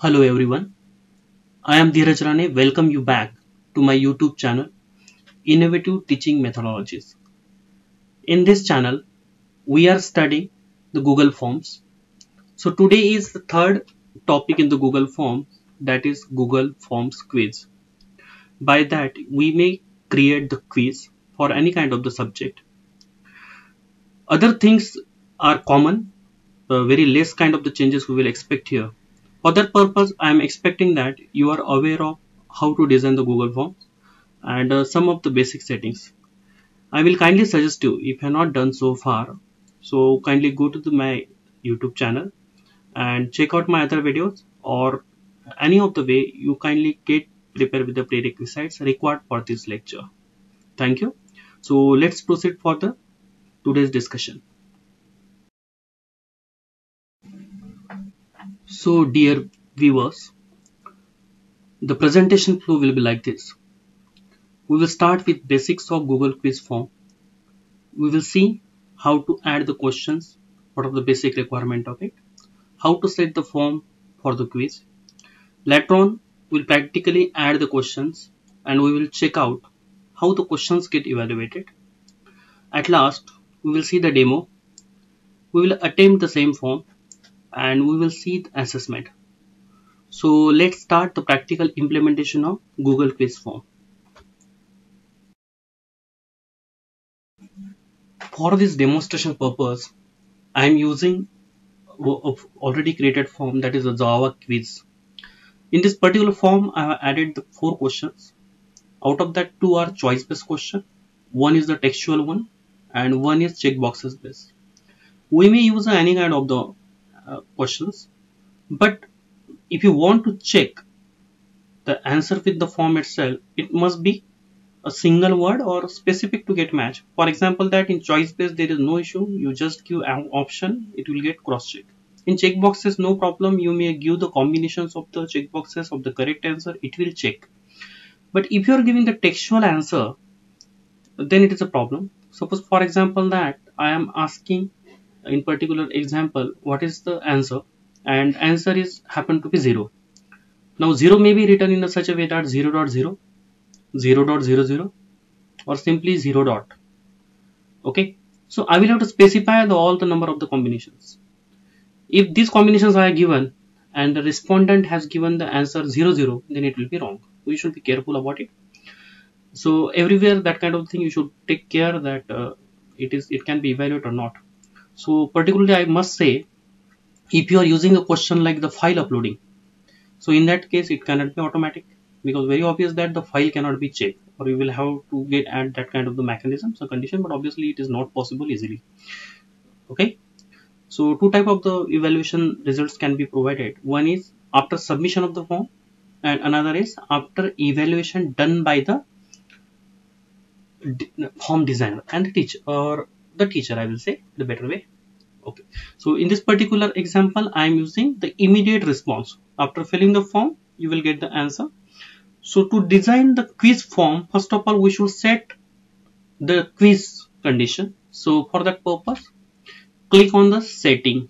Hello everyone. I am Dheeraj Rane. Welcome you back to my YouTube channel Innovative Teaching Methodologies. In this channel, we are studying the Google Forms. So today is the third topic in the Google Forms that is Google Forms quiz. By that, we may create the quiz for any kind of the subject. Other things are common, uh, very less kind of the changes we will expect here. For that purpose, I am expecting that you are aware of how to design the Google Forms and uh, some of the basic settings. I will kindly suggest you if you have not done so far, so kindly go to the, my YouTube channel and check out my other videos or any of the way you kindly get prepared with the prerequisites required for this lecture. Thank you. So let's proceed for the today's discussion. So dear viewers, the presentation flow will be like this. We will start with basics of Google Quiz form. We will see how to add the questions, what are the basic requirement of it, how to set the form for the quiz. Later on, we'll practically add the questions and we will check out how the questions get evaluated. At last, we will see the demo. We will attempt the same form and we will see the assessment. So let's start the practical implementation of Google Quiz form. For this demonstration purpose, I am using already created form that is a Java quiz. In this particular form, I have added the four questions. Out of that, two are choice-based question. One is the textual one, and one is checkboxes based. We may use any kind of the uh, questions, but if you want to check the answer with the form itself, it must be a single word or specific to get match. For example, that in choice based there is no issue. You just give an option, it will get cross check. In checkboxes, no problem. You may give the combinations of the checkboxes of the correct answer. It will check. But if you are giving the textual answer, then it is a problem. Suppose, for example, that I am asking in particular example, what is the answer? And answer is happen to be zero. Now zero may be written in a such a way that 0 dot 0 0 dot 0 0 or simply 0 dot. Okay? So i will have to specify the, all the number of the combinations. If these combinations are given and the respondent has given the answer 0 0 then it will be wrong. We should be careful about it. So everywhere that kind of thing you should take care that uh, it is it can be evaluated or not so particularly i must say if you are using a question like the file uploading so in that case it cannot be automatic because very obvious that the file cannot be checked or you will have to get at that kind of the mechanism so condition but obviously it is not possible easily. Okay? So two type of the evaluation results can be provided. One is after submission of the form and another is after evaluation done by the form designer and the teacher or the teacher i will say the better way okay so in this particular example i am using the immediate response after filling the form you will get the answer so to design the quiz form, first of all, we should set the quiz condition. So for that purpose, click on the setting.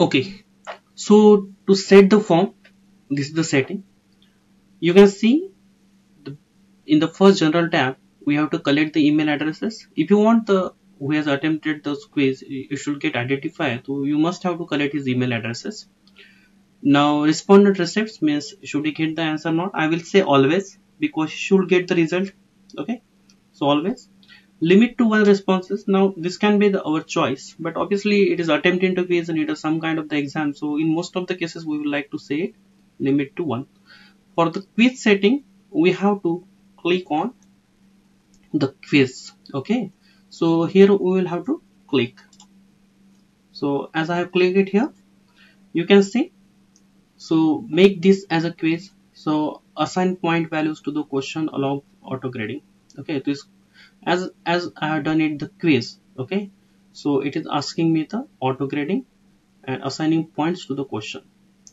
Okay, so to set the form, this is the setting. You can see the, in the first general tab, we have to collect the email addresses. If you want the who has attempted the quiz, you should get identified. So you must have to collect his email addresses. Now respondent receipts means should he get the answer or not? I will say always because he should get the result okay? So always. Limit to one responses. Now this can be the our choice but obviously it is attempting to quiz and it is some kind of the exam. So in most of the cases we would like to say limit to one. For the quiz setting we have to click on the quiz okay? So here we will have to click. So as i have clicked it here you can see. So make this as a quiz. So assign point values to the question along auto grading okay? This as as i have done it the quiz okay? So it is asking me the auto grading and assigning points to the question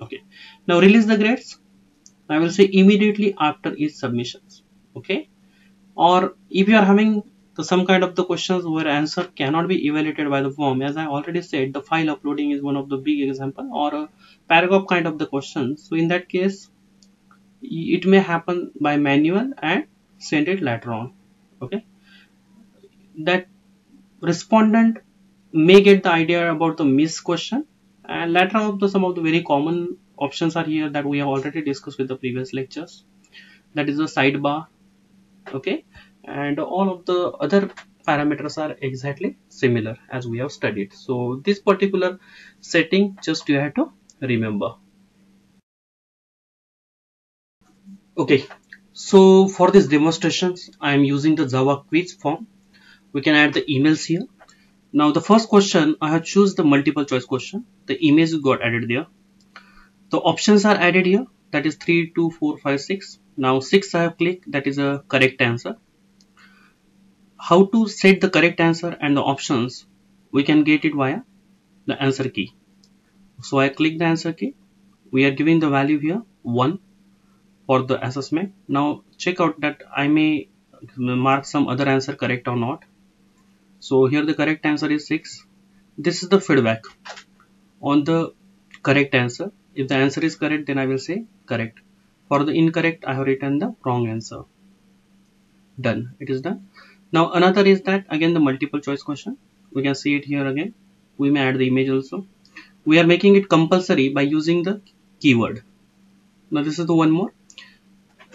okay? Now release the grades. I will say immediately after each submissions okay or if you are having So some kind of the questions where answer cannot be evaluated by the form. As I already said, the file uploading is one of the big example or a paragraph kind of the question. So in that case, it may happen by manual and send it later on. Okay. That respondent may get the idea about the miss question and later on the, some of the very common options are here that we have already discussed with the previous lectures that is the sidebar okay? And all of the other parameters are exactly similar as we have studied. So this particular setting just you have to remember. Okay. So for this demonstrations i am using the java quiz form. We can add the emails here. Now the first question i have choose the multiple choice question. The image got added there. The options are added here. That is 3 2 4 5 6 now 6 i have clicked that is a correct answer. How to set the correct answer and the options we can get it via the answer key. So i click the answer key. We are giving the value here 1 for the assessment. Now check out that i may mark some other answer correct or not. So here the correct answer is 6 this is the feedback on the correct answer. If the answer is correct then i will say correct for the incorrect i have written the wrong answer done it is done now another is that again the multiple choice question. We can see it here again. We may add the image also. We are making it compulsory by using the keyword. Now this is the one more.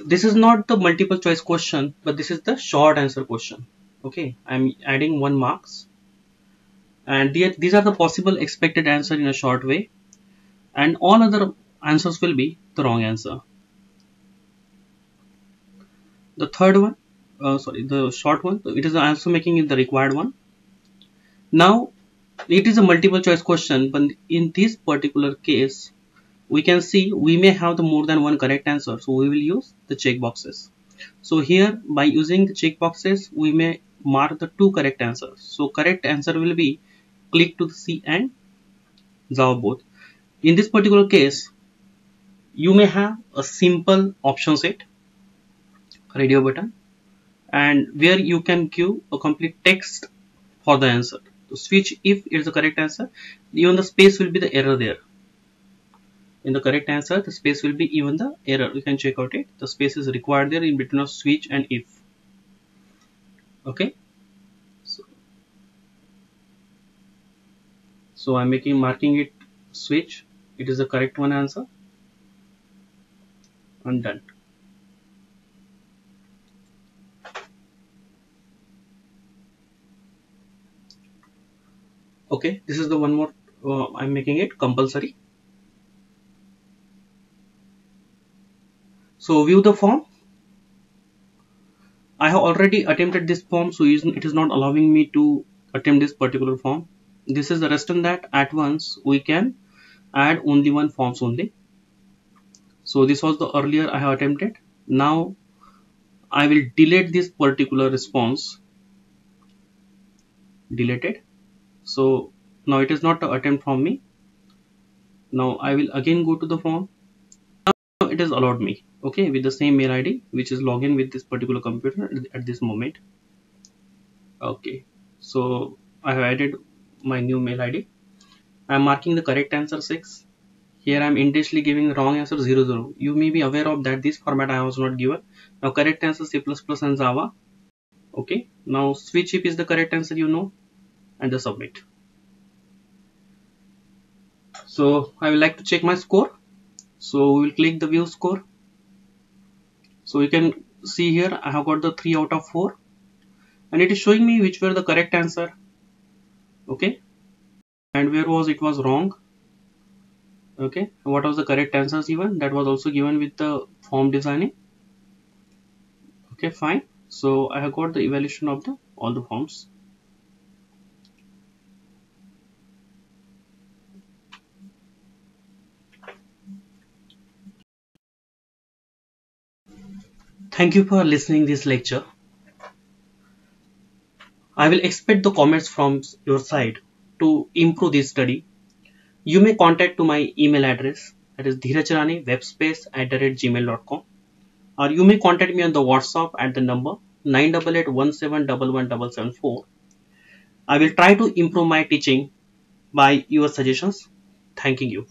This is not the multiple choice question, but this is the short answer question. Okay, I'm adding one marks. And these are the possible expected answer in a short way. And all other answers will be the wrong answer. The third one, uh, sorry the short one. It is also making it the required one. Now it is a multiple choice question but in this particular case we can see we may have the more than one correct answer. So we will use the check boxes. So here by using the check boxes we may mark the two correct answers. So correct answer will be click to see and Java both. In this particular case you may have a simple option set radio button and where you can give a complete text for the answer. To switch if it's the correct answer, even the space will be the error there. In the correct answer, the space will be even the error. You can check out it. The space is required there in between of switch and if. Okay. So, so I'm making marking it switch. It is the correct one answer. And done. Okay this is the one more uh, I'm making it compulsory. So view the form. I have already attempted this form so it is not allowing me to attempt this particular form. This is the rest in that at once we can add only one forms only. So this was the earlier I have attempted. Now I will delete this particular response. Deleted so now it is not an attempt from me. Now I will again go to the form. Now it has allowed me okay with the same mail ID which is login with this particular computer at this moment. Okay. So I have added my new mail ID I am marking the correct answer 6 here I am intentionally giving wrong answer 0 0 you may be aware of that this format I was not given. Now correct answer C++ and Java. Okay. Now switch if is the correct answer you know and the submit. So I would like to check my score. So we will click the view score. So you can see here I have got the 3 out of 4 and it is showing me which were the correct answer. Okay? And where was it was wrong. Okay? What was the correct answers even that was also given with the form designing. Okay fine. So I have got the evaluation of the all the forms Thank you for listening this lecture. I will expect the comments from your side to improve this study. You may contact to my email address that is dheerajrani webspace at gmail.com or you may contact me on the WhatsApp at the number 9881711774. I will try to improve my teaching by your suggestions. Thanking you.